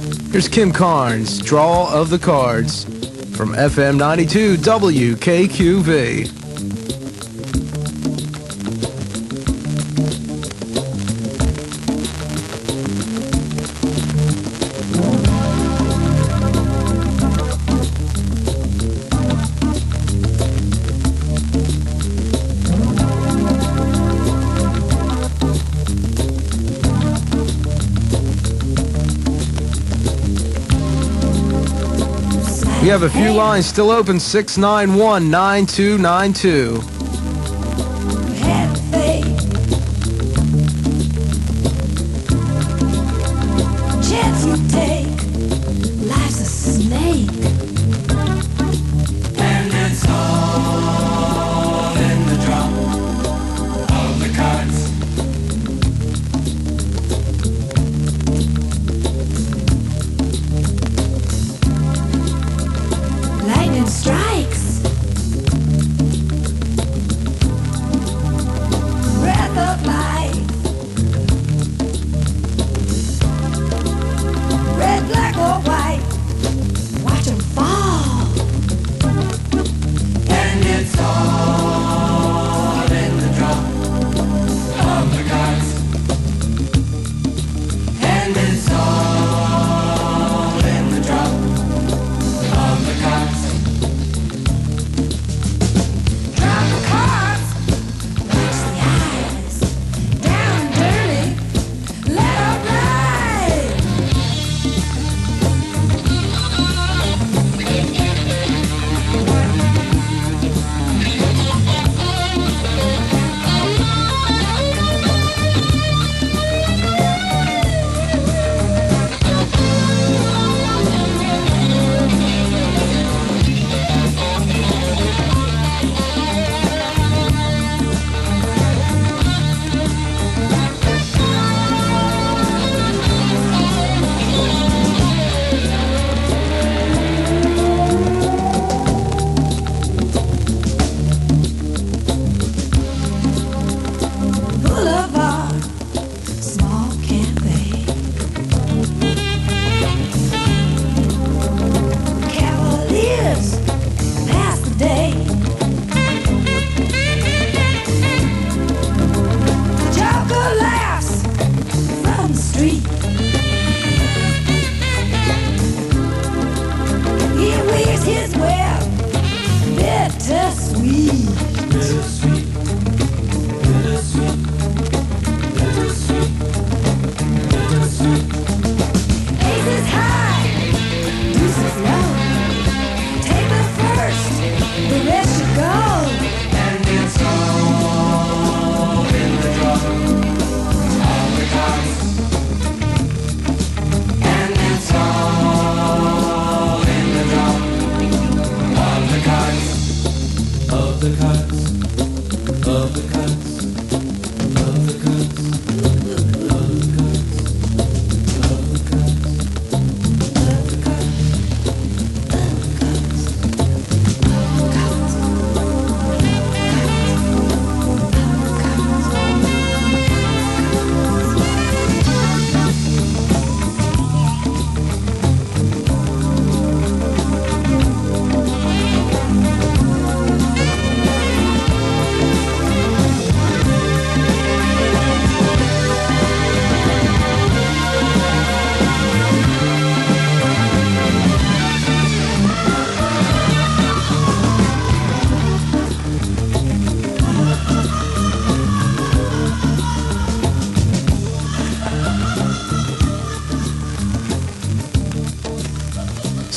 Here's Kim Carnes, Draw of the Cards, from FM 92 WKQV. We have a few lines still open, 691 9292.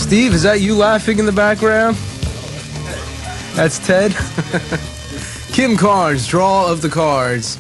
Steve, is that you laughing in the background? That's Ted. Kim Carnes, draw of the cards.